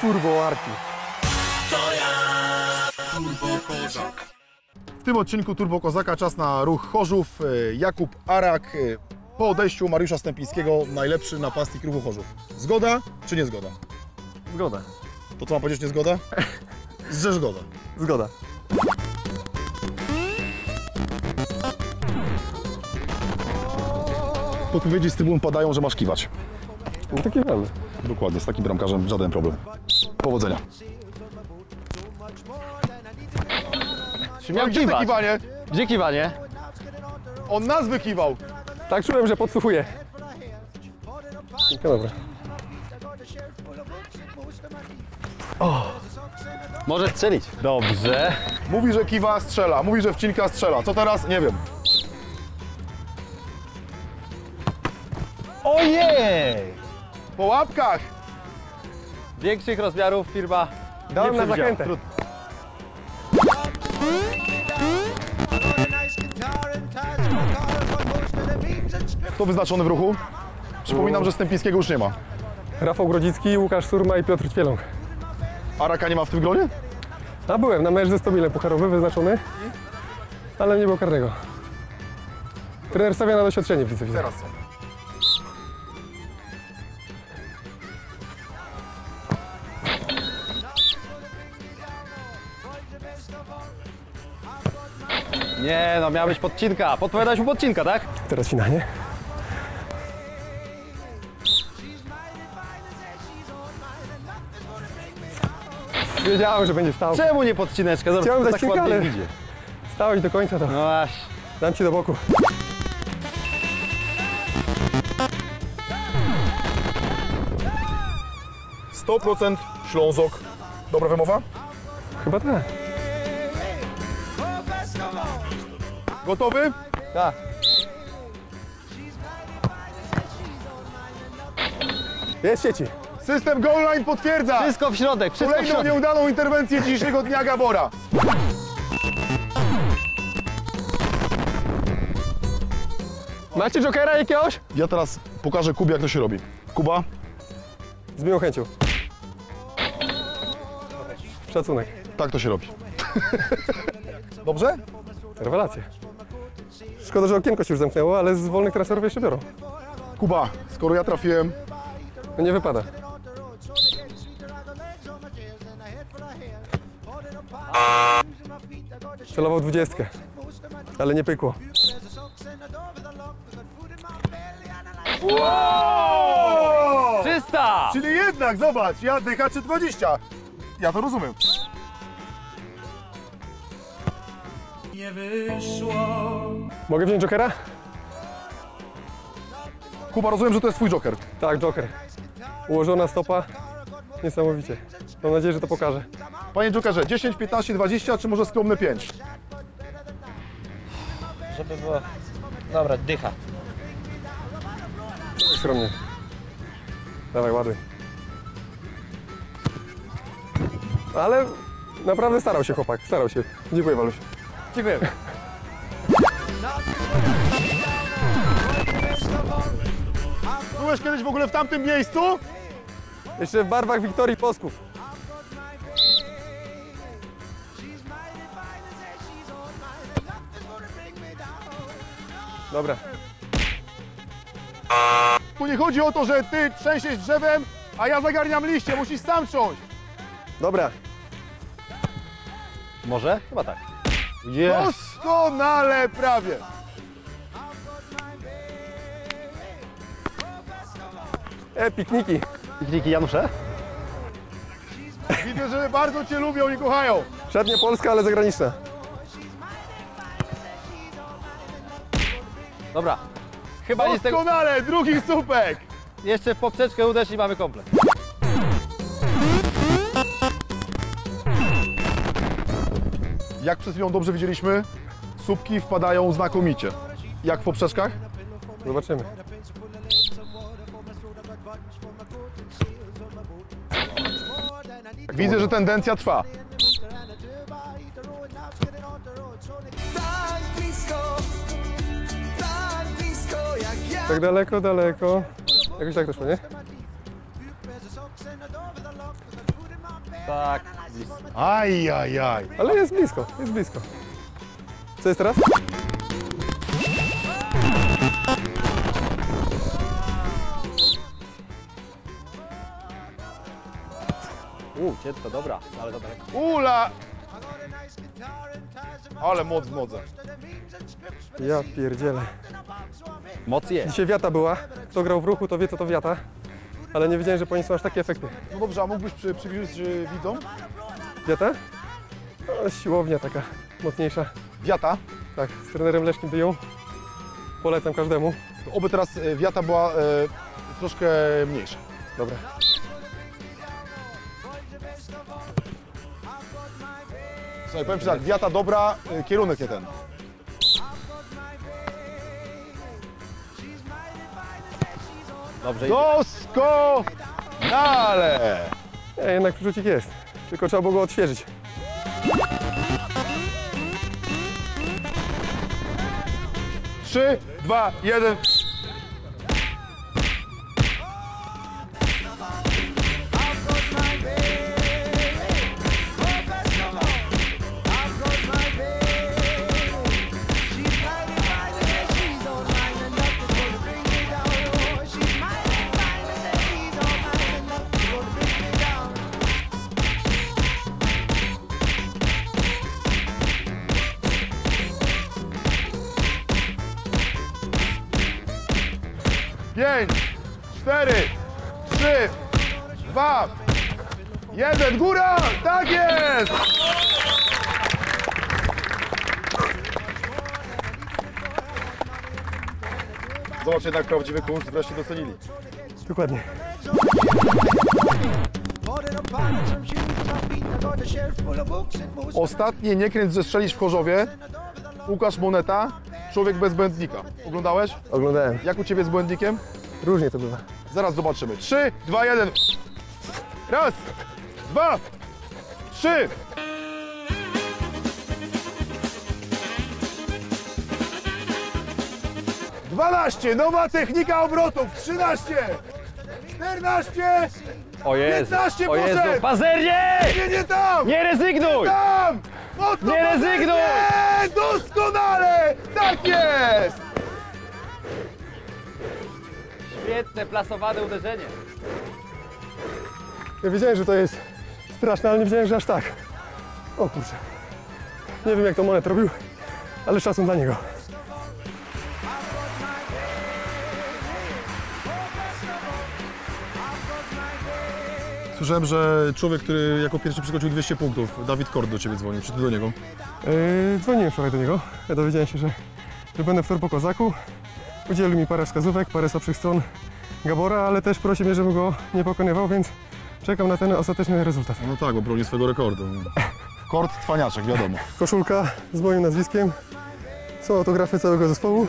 Turbo Arki. W tym odcinku Turbo Kozaka czas na ruch Chorzów. E, Jakub Arak e, po odejściu Mariusza Stępińskiego najlepszy napastnik ruchu Chorzów. Zgoda czy nie zgoda? Zgoda. To co mam powiedzieć, nie zgoda? Że zgoda. Zgoda. Podpowiedzi z trybun padają, że masz kiwać. No taki mamy. Dokładnie, z takim bramkarzem żaden problem. Powodzenia. Miał Gdzie te kiwać? kiwanie? Gdzie kiwanie? On nas wykiwał. Tak czułem, że podsłuchuje. No dobra. Może strzelić. Dobrze. Mówi, że kiwa strzela, mówi, że wcinka strzela. Co teraz? Nie wiem. Ojej! Po łapkach! Większych rozmiarów firma Dałem nie na zachętę. Trudno. Kto wyznaczony w ruchu? Przypominam, że Stępińskiego już nie ma. Rafał Grodzicki, Łukasz Surma i Piotr Ćwieląg. Araka nie ma w tym gronie? A byłem na mecz ze Stobilem pucharowy wyznaczony, ale nie było karnego. Trener stawia na doświadczenie w widzę. Teraz są. Nie no, miała być podcinka. Podpowiadałeś mu podcinka, tak? Teraz finalnie. Wiedziałem, że będzie stał. Czemu nie podcineczka? Zobacz, Chciałem dać tak ładnie ale- idzie. Stałeś do końca, to No właśnie. dam ci do boku. Sto procent Ślązok. Dobra wymowa? Chyba tak. Gotowy? Tak. Jest sieci. System goal line potwierdza. Wszystko w środek, wszystko w Kolejną środek. nieudaną interwencję dzisiejszego dnia Gabora. Macie jokera jakiegoś? Ja teraz pokażę Kubie, jak to się robi. Kuba, Z miłą chęcią. Szacunek. tak to się robi. Dobrze? Rewelacja. Szkoda, że okienko się już zamknęło, ale z wolnych transferów jeszcze biorą. Kuba, skoro ja trafiłem, No nie wypada. Celował dwudziestkę, ale nie pykło. Czysta! Czyli jednak, zobacz, ja dycha czy 20. Ja to rozumiem. Mogę wziąć jokera? Kuba, rozumiem, że to jest twój joker. Tak, joker. Ułożona stopa. Niesamowicie. Mam nadzieję, że to pokaże. Panie jokerze, 10, 15, 20, czy może skromne 5? Żeby było... Dobra, dycha. Skromnie. Dawaj, ładuj. Ale naprawdę starał się chłopak, starał się. Dziękuję Waluś. Dziękuję. Byłeś kiedyś w ogóle w tamtym miejscu? Jeszcze w barwach Wiktorii Posków. Dobra. Tu nie chodzi o to, że ty trzęsiesz drzewem, a ja zagarniam liście. Musisz sam trząść. Dobra. Może? Chyba tak. Doskonale prawie. E, pikniki. Pikniki Janusze? Widzę, że bardzo cię lubią i kochają. Szatnia polska, ale zagraniczna. Chyba z tego... Doskonale, drugi słupek. Jeszcze w poprzeczkę uderz i mamy komplet. Jak przed chwilą dobrze widzieliśmy, słupki wpadają znakomicie. Jak w poprzeczkach? Zobaczymy. Widzę, że tendencja trwa. Tak blisko, Tak daleko, daleko. Jakoś tak doszło, nie? Tak. Aj, aj, aj. Ale jest blisko, jest blisko. Co jest teraz? U, cięto, dobra, ale daleko. Ula! Ale moc w nodze. Ja pierdzielę. Moc jest. Dzisiaj wiata była. Kto grał w ruchu, to wie co to wiata. Ale nie wiedziałem, że po niej są aż takie efekty. No dobrze, a mógłbyś przy, przybliżyć y, widzom? Wiata? No, siłownia taka mocniejsza. Wiata. Tak, z trenerem Leszkiem Dyją. Polecam każdemu. To oby teraz y, wiata była y, troszkę mniejsza. Dobra. Słuchaj, powiem Ci tak, wiata dobra, y, kierunek nie ten. Dobrze. Doskonale! Nie, jednak przerzucik jest. Tylko trzeba było go odświeżyć. Trzy, dwa, jeden. Pięć, cztery, trzy, dwa, jeden. Góra! Tak jest! Zobacz jednak prawdziwy kurs wreszcie docenili. Dokładnie. Ostatnie nie kręć zestrzelić w Chorzowie. Łukasz Moneta, człowiek bez błędnika. Oglądałeś? Oglądałem. Jak u Ciebie z błędnikiem? Różnie to bywa. Zaraz zobaczymy. Trzy, dwa, jeden. Raz, dwa, trzy. Dwanaście, nowa technika obrotów. Trzynaście, czternaście, O Jezu, 15 o Jezu, poszedł. pazernie! nie, nie tam, Nie rezygnuj! tam. Mocno Nie rezygnuj! Doskonale, tak jest. Świetne, plasowane uderzenie. Ja wiedziałem, że to jest straszne, ale nie wiedziałem, że aż tak. O kurczę. Nie wiem, jak to Monet robił, ale szacun dla niego. Słyszałem, że człowiek, który jako pierwszy przekroczył 200 punktów, Dawid Kord do Ciebie dzwonił. Czy Ty do niego? Yy, dzwoniłem wczoraj do niego. Ja dowiedziałem się, że, że będę w Turbo Kozaku. Udzielił mi parę wskazówek, parę słabszych stron Gabora, ale też prosi mnie, żebym go nie pokonywał, więc czekam na ten ostateczny rezultat. No tak, bo broni swojego rekordu. Kord Cwaniaczek, wiadomo. Koszulka z moim nazwiskiem. Są autografy całego zespołu.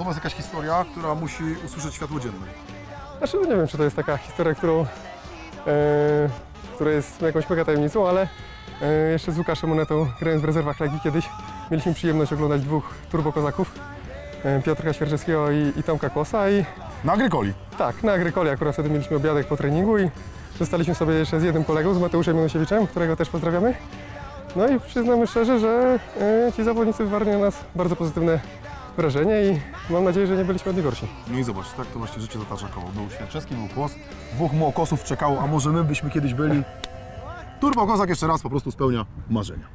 Podoba jest jakaś historia, która musi usłyszeć światło dzienne. Znaczy, no nie wiem, czy to jest taka historia, którą, e, która jest jakąś mega tajemnicą, ale e, jeszcze z Łukaszem Monetą, grając w rezerwach Legii kiedyś, mieliśmy przyjemność oglądać dwóch turbokozaków, e, Piotrka Świerczewskiego i, i Tomka Kłosa i Na Agrykoli. tak, na Agrykoli akurat wtedy mieliśmy obiadek po treningu i zostaliśmy sobie jeszcze z jednym kolegą, z Mateuszem Janusiewiczem, którego też pozdrawiamy. No i przyznamy szczerze, że e, ci zawodnicy wywarli na nas bardzo pozytywne wrażenie i mam nadzieję, że nie byliśmy od gorsi. No i zobacz, tak to właśnie życie zatacza koło. Był Świerczewski, był Kłos, dwóch młokosów czekało, a może my byśmy kiedyś byli. Turbo Kozak jeszcze raz po prostu spełnia marzenia.